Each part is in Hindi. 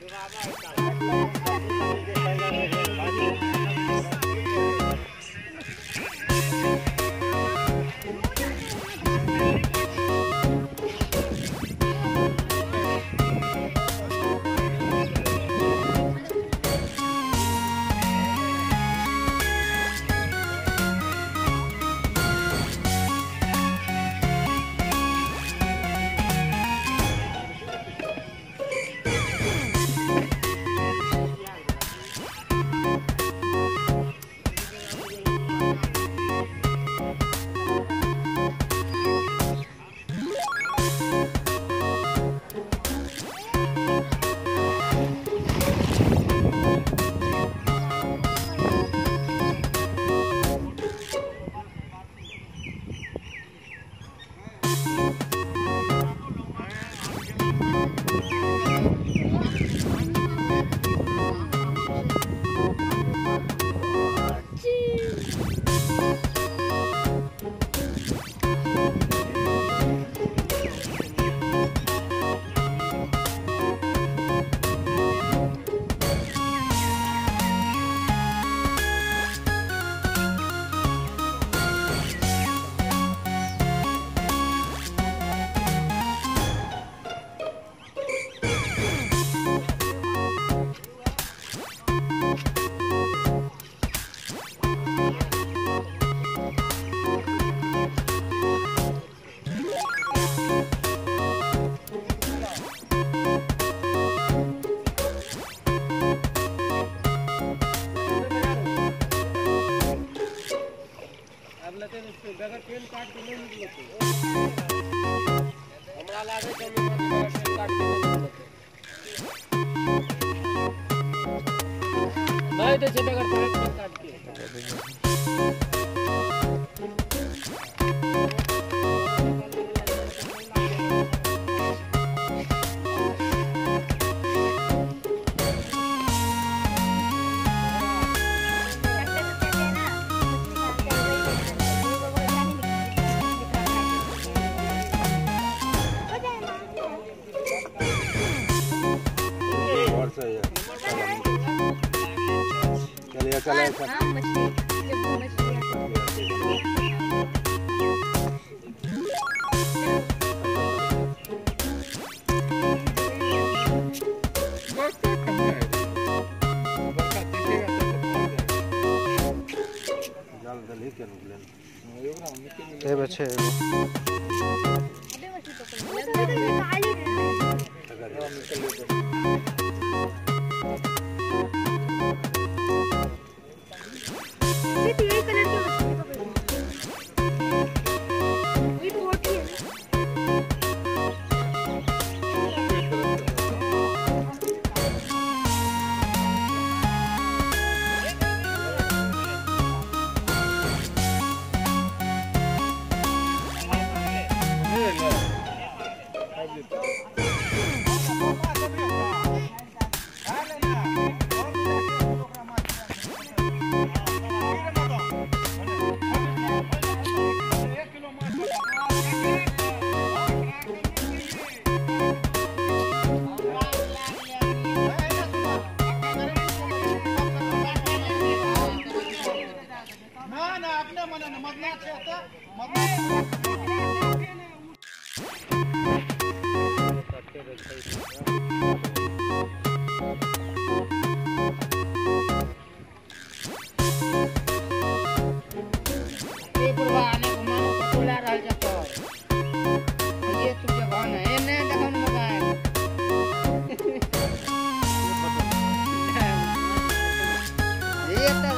ड्रामा हमरा लागे छै बगैर तेल काट के नहीं निकलते नहीं दे छै बगैर चलिए ये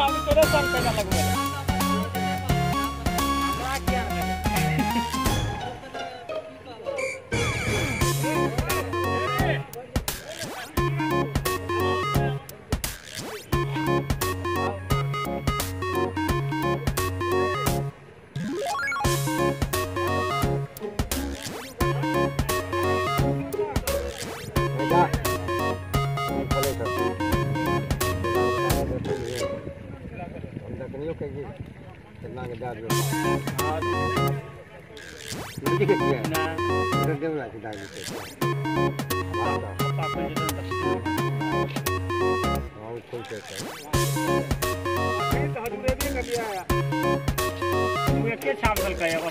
तेरे का पैसा लगवे एके छाप दल का एगो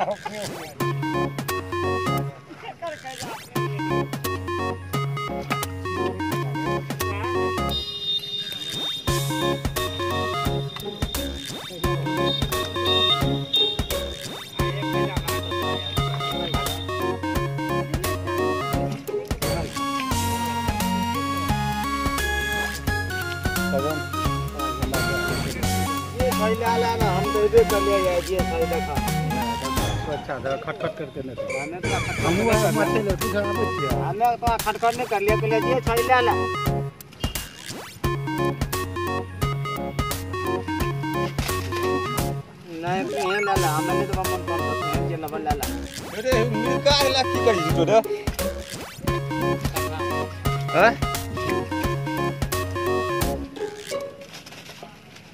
ये सही ले आला ना हम तो इधर कर लिया ये ये सही अच्छा खटखट करके हमें तो वो मछली ले तू जरा बचिया हमें तो खटखट नहीं कर लिया के छड़ी ले ला नहीं तो मन सकते हैं अरे हला की हैं?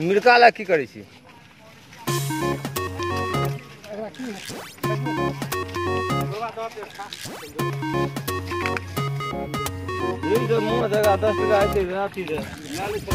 मिर्का की करी छी Ei, de mult, dar asta și você alte, la alte. Ia le pe